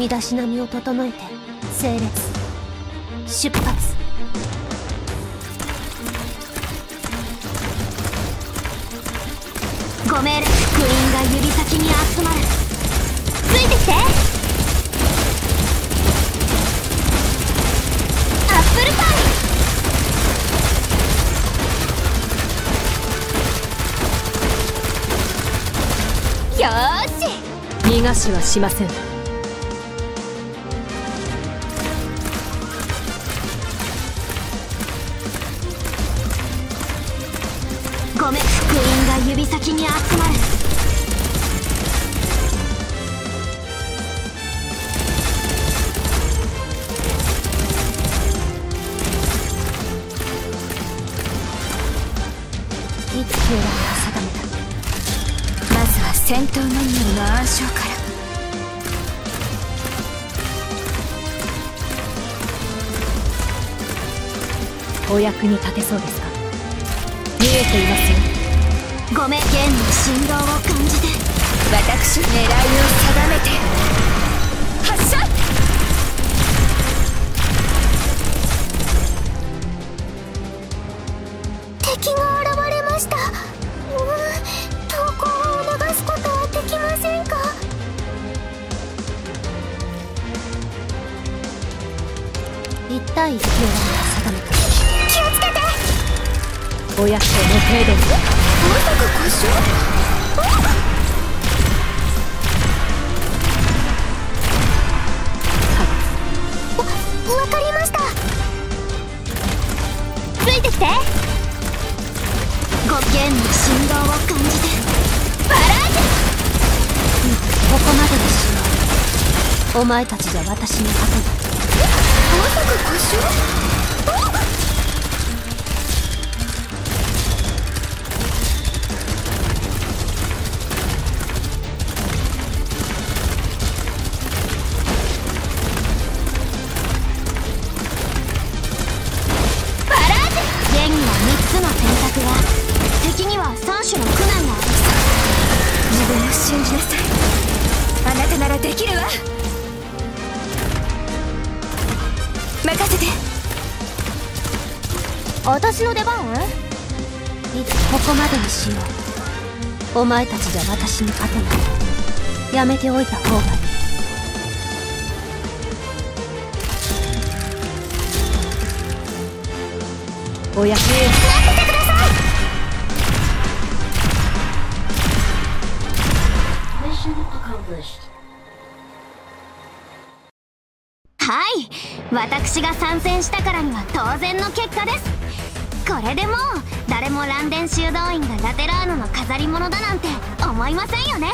身だしなみを整えて整列出発。ご命令クイーンが指先に集まる。ついてきて。アップルパイ。よーし。逃がしはしません。先に集まるいつ空欄を定めたまずは戦闘マニュアルの暗唱から。お役に立てそうですか？見えています。ごめん弦の振動を感じて。私狙いを定めて。発射！敵が現れました。うー投稿を促すことはできませんか？一対一を定めた気をお役所無停電まさか故障わわかりました。ついてきて。ご弦の振動を感じて。バラージュここまでにしようお前たちじゃ私に勝てないまさか故障らできるわ。任せて。私の出番？いつここまでにしよう。お前たちじゃ私に勝てない。やめておいた方がいい。お役はい。私が参戦したからには当然の結果です。これでもう誰もランデン修道院がラテラーノの飾り物だなんて思いませんよね。